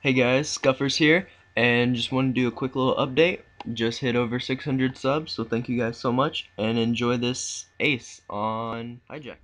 Hey guys, Scuffers here, and just want to do a quick little update. Just hit over 600 subs, so thank you guys so much, and enjoy this ace on Hijack.